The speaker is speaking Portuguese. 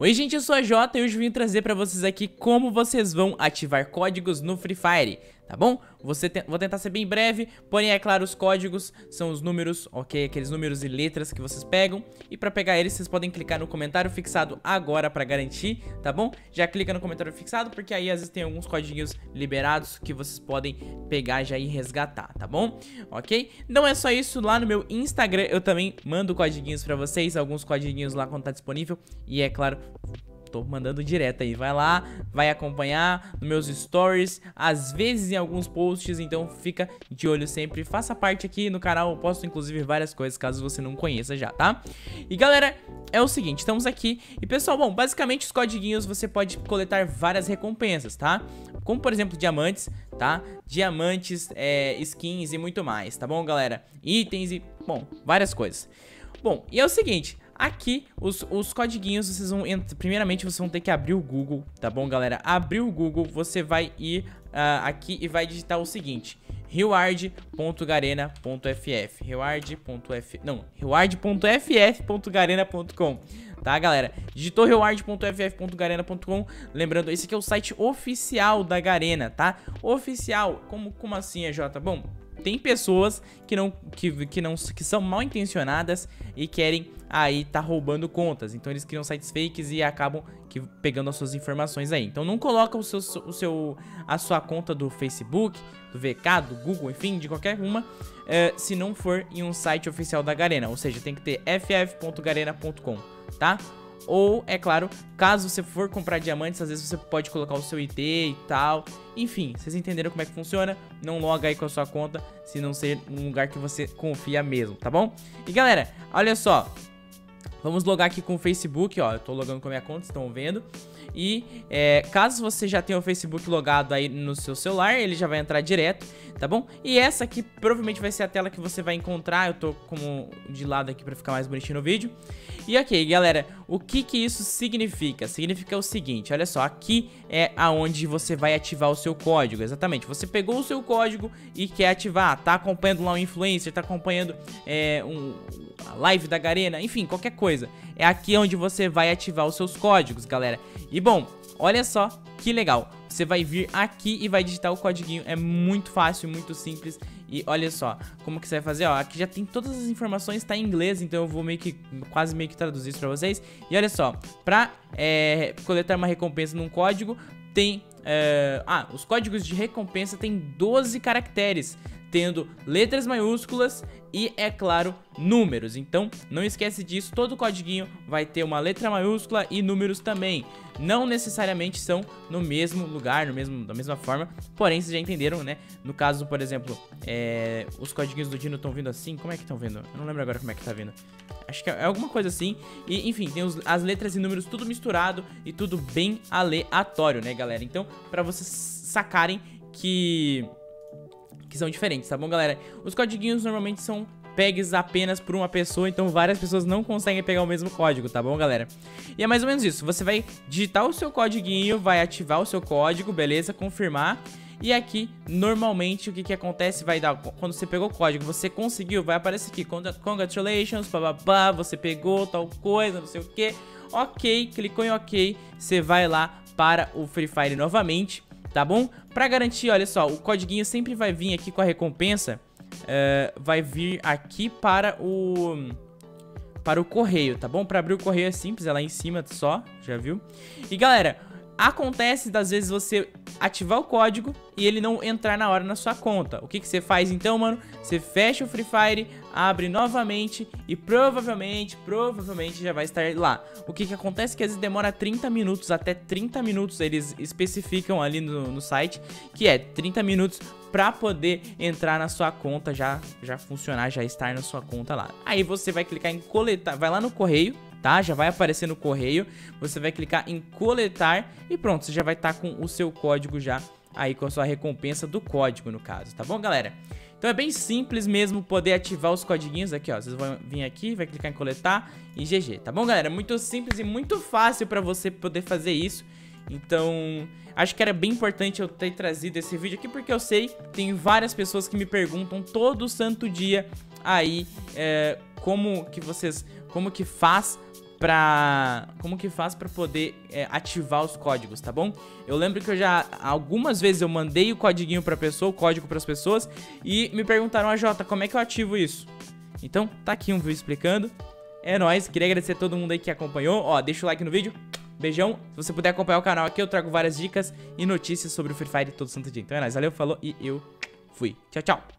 Oi gente, eu sou a Jota e hoje vim trazer pra vocês aqui como vocês vão ativar códigos no Free Fire tá bom? Te vou tentar ser bem breve, porém é claro, os códigos são os números, ok? Aqueles números e letras que vocês pegam. E pra pegar eles, vocês podem clicar no comentário fixado agora pra garantir, tá bom? Já clica no comentário fixado, porque aí às vezes tem alguns códigos liberados que vocês podem pegar já e resgatar, tá bom? Ok? Não é só isso, lá no meu Instagram eu também mando códigos pra vocês, alguns códigos lá quando tá disponível. E é claro, tô mandando direto aí. Vai lá, vai acompanhar nos meus stories, às vezes em alguns posts, então fica de olho sempre. Faça parte aqui no canal, eu posto inclusive várias coisas caso você não conheça já, tá? E galera, é o seguinte, estamos aqui e pessoal, bom, basicamente os codiguinhos você pode coletar várias recompensas, tá? Como por exemplo diamantes, tá? Diamantes, é, skins e muito mais, tá bom galera? Itens e, bom, várias coisas. Bom, e é o seguinte, Aqui, os, os codiguinhos, vocês vão... Primeiramente, vocês vão ter que abrir o Google, tá bom, galera? Abrir o Google, você vai ir uh, aqui e vai digitar o seguinte reward.garena.ff reward.f não, reward.ff.garena.com tá, galera? Digitou reward.ff.garena.com Lembrando, esse aqui é o site oficial da Garena, tá? Oficial, como, como assim, é Jota? Bom, tem pessoas que não que, que não que são mal intencionadas e querem aí tá roubando contas. Então eles criam sites fakes e acabam que pegando as suas informações aí. Então não coloca o seu, o seu a sua conta do Facebook, do VK, do Google, enfim, de qualquer uma, uh, se não for em um site oficial da Garena, ou seja, tem que ter ff.garena.com, tá? Ou, é claro, caso você for comprar diamantes, às vezes você pode colocar o seu IT e tal. Enfim, vocês entenderam como é que funciona? Não loga aí com a sua conta, se não ser um lugar que você confia mesmo, tá bom? E galera, olha só, Vamos logar aqui com o Facebook, ó, eu tô logando com a minha conta, estão vendo. E é, caso você já tenha o Facebook logado aí no seu celular, ele já vai entrar direto, tá bom? E essa aqui provavelmente vai ser a tela que você vai encontrar, eu tô como de lado aqui pra ficar mais bonitinho no vídeo. E ok, galera, o que que isso significa? Significa o seguinte, olha só, aqui é aonde você vai ativar o seu código, exatamente. Você pegou o seu código e quer ativar, tá acompanhando lá um influencer, tá acompanhando é, um, a live da Garena, enfim, qualquer coisa. É aqui onde você vai ativar os seus códigos, galera. E bom, olha só que legal. Você vai vir aqui e vai digitar o código. É muito fácil, muito simples. E olha só, como que você vai fazer, ó, aqui já tem todas as informações, tá em inglês, então eu vou meio que, quase meio que traduzir isso pra vocês. E olha só, pra é, coletar uma recompensa num código, tem, é, ah, os códigos de recompensa tem 12 caracteres tendo letras maiúsculas e, é claro, números. Então, não esquece disso, todo código vai ter uma letra maiúscula e números também. Não necessariamente são no mesmo lugar, no mesmo, da mesma forma, porém, vocês já entenderam, né? No caso, por exemplo, é, os códigos do Dino estão vindo assim, como é que estão vindo? Eu não lembro agora como é que tá vindo. Acho que é alguma coisa assim. E, enfim, tem os, as letras e números tudo misturado e tudo bem aleatório, né, galera? Então, pra vocês sacarem que que são diferentes, tá bom, galera? Os codiguinhos normalmente são pegs apenas por uma pessoa, então várias pessoas não conseguem pegar o mesmo código, tá bom, galera? E é mais ou menos isso, você vai digitar o seu codiguinho, vai ativar o seu código, beleza? Confirmar. E aqui, normalmente, o que que acontece? Vai dar, quando você pegou o código, você conseguiu, vai aparecer aqui, congratulations, bababá, você pegou tal coisa, não sei o que. Ok, clicou em ok, você vai lá para o Free Fire novamente tá bom? Pra garantir, olha só, o codiguinho sempre vai vir aqui com a recompensa, uh, vai vir aqui para o... Para o correio, tá bom? Pra abrir o correio é simples, é lá em cima só, já viu? E galera, acontece das vezes você ativar o código e ele não entrar na hora na sua conta. O que, que você faz então, mano? Você fecha o Free Fire, abre novamente e provavelmente, provavelmente já vai estar lá. O que, que acontece é que às vezes demora 30 minutos, até 30 minutos eles especificam ali no, no site, que é 30 minutos para poder entrar na sua conta, já, já funcionar, já estar na sua conta lá. Aí você vai clicar em coletar, vai lá no correio, tá? Já vai aparecer no correio, você vai clicar em coletar e pronto, você já vai estar tá com o seu código já aí com a sua recompensa do código no caso, tá bom, galera? Então é bem simples mesmo poder ativar os codiguinhos aqui, ó. Vocês vão vir aqui, vai clicar em coletar e GG, tá bom, galera? Muito simples e muito fácil pra você poder fazer isso. Então, acho que era bem importante eu ter trazido esse vídeo aqui, porque eu sei, tem várias pessoas que me perguntam todo santo dia aí é, como que vocês, como que faz pra... Como que faz pra poder é, ativar os códigos, tá bom? Eu lembro que eu já... Algumas vezes eu mandei o codiguinho pra pessoa, o código pras pessoas, e me perguntaram, a Jota, como é que eu ativo isso? Então, tá aqui um vídeo explicando. É nóis, queria agradecer a todo mundo aí que acompanhou. Ó, deixa o like no vídeo. Beijão. Se você puder acompanhar o canal aqui, eu trago várias dicas e notícias sobre o Free Fire todo santo dia. Então é nóis, valeu, falou e eu fui. Tchau, tchau.